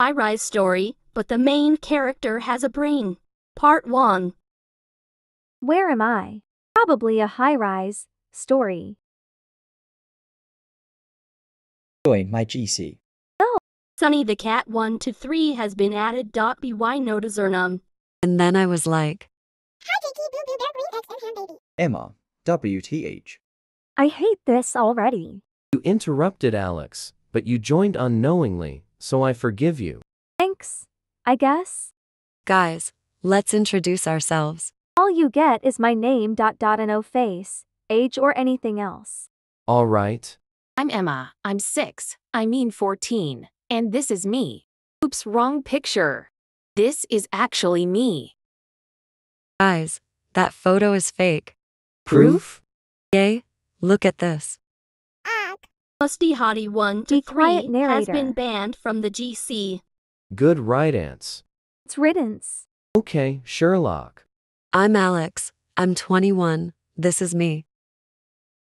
Highrise story, but the main character has a brain. Part 1. Where am I? Probably a high rise story. Join my GC. Sunny the Cat 1 to 3 has been added. By notazernum. And then I was like, Emma, WTH. I hate this already. You interrupted Alex, but you joined unknowingly, so I forgive you. Thanks, I guess. guys, let's introduce ourselves. All you get is my name dot dot and no face, age or anything else. All right. I'm Emma. I'm six. I mean 14. And this is me. Oops, wrong picture. This is actually me. Guys, that photo is fake. Proof? Yay, look at this. Musty Hottie 1 to Be 3 quiet, has been banned from the GC. Good riddance. It's riddance. Okay, Sherlock. I'm Alex. I'm 21. This is me.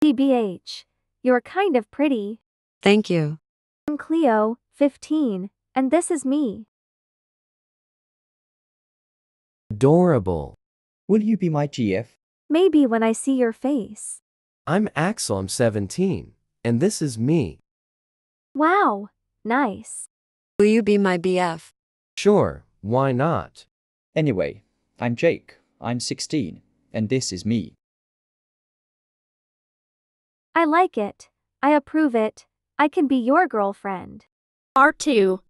TBH. You're kind of pretty. Thank you. I'm Cleo, 15, and this is me. Adorable. Will you be my GF? Maybe when I see your face. I'm Axel. I'm 17. And this is me. Wow, nice. Will you be my BF? Sure, why not? Anyway, I'm Jake. I'm 16, and this is me. I like it. I approve it. I can be your girlfriend. Part 2.